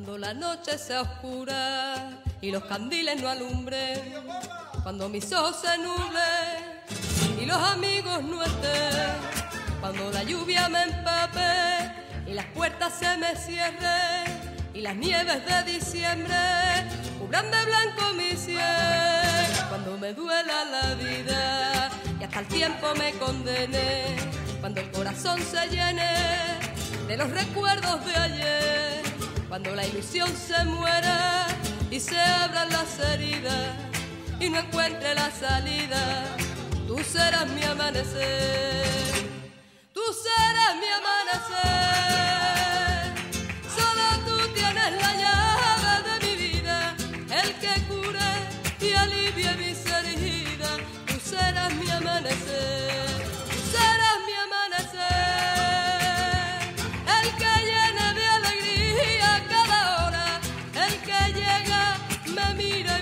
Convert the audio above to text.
Cuando la noche sea oscura y los candiles no alumbren, cuando mis ojos se nublen y los amigos no estén, cuando la lluvia me empape y las puertas se me cierren y las nieves de diciembre cubran de blanco mi cielo, cuando me duela la vida y hasta el tiempo me condene, cuando el corazón se llene de los recuerdos de ayer, cuando la ilusión se muera y se abran las heridas y no encuentre la salida, tú serás mi amanecer. me mira